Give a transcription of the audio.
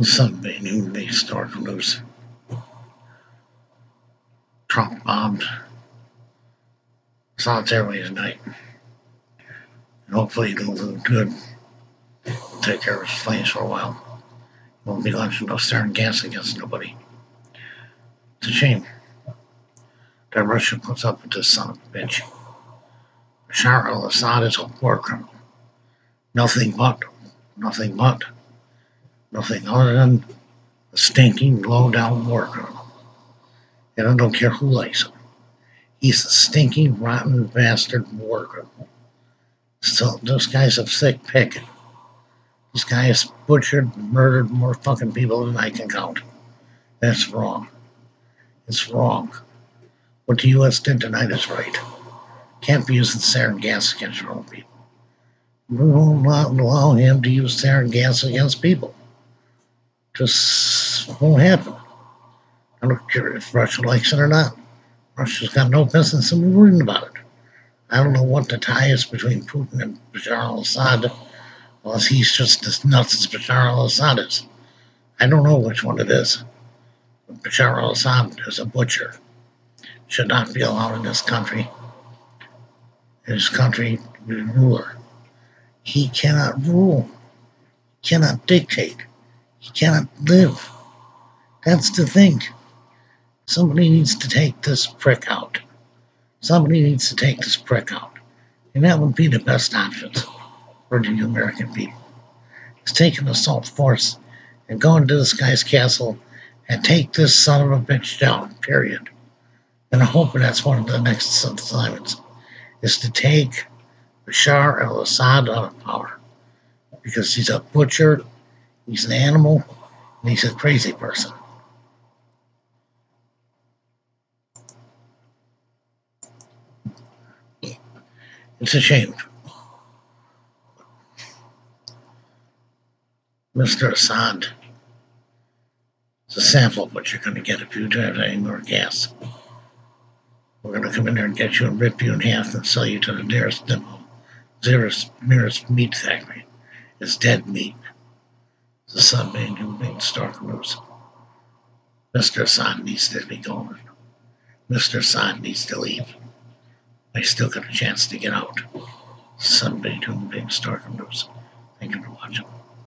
Sunday noon they start lose. Trump bombed Airways tonight. And hopefully it'll do good. Take care of his planes for a while. Won't be launching no sarin gas against nobody. It's a shame that Russia puts up with this son of a bitch. Bashar al-Assad is a war criminal. Nothing but, nothing but, nothing other than a stinking, low-down criminal. And I don't care who likes him. He's a stinking, rotten bastard criminal. So this guy's a sick pick. This guy has butchered, murdered more fucking people than I can count. That's wrong. It's wrong. What the U.S. did tonight is right. Can't be using sarin gas against your own people. We won't allow him to use sarin gas against people. Just won't happen. I don't care if Russia likes it or not. Russia's got no business in worrying about it. I don't know what the tie is between Putin and Bashar al-Assad, unless he's just as nuts as Bashar al-Assad is. I don't know which one it is. But Bashar al-Assad is a butcher. Should not be allowed in this country. His country ruler. He cannot rule. He cannot dictate. He cannot live. That's the thing. Somebody needs to take this prick out. Somebody needs to take this prick out. And that would be the best option for the American people. Is take an assault force and go into this guy's castle and take this son of a bitch down, period. And I'm hoping that's one of the next assignments, is to take Bashar al-Assad out of power. Because he's a butcher, he's an animal, and he's a crazy person. It's a shame. Mr. Assad it's a sample of what you're going to get if you have any more gas. We're going to come in there and get you and rip you in half and sell you to the nearest demo, nearest, nearest meat factory. It's dead meat. A sunbeam who made Stark moves. Mr. Sun needs to be gone. Mr. Sun needs to leave. I still got a chance to get out. Sunbeam who made Stark moves. Thank you for watching.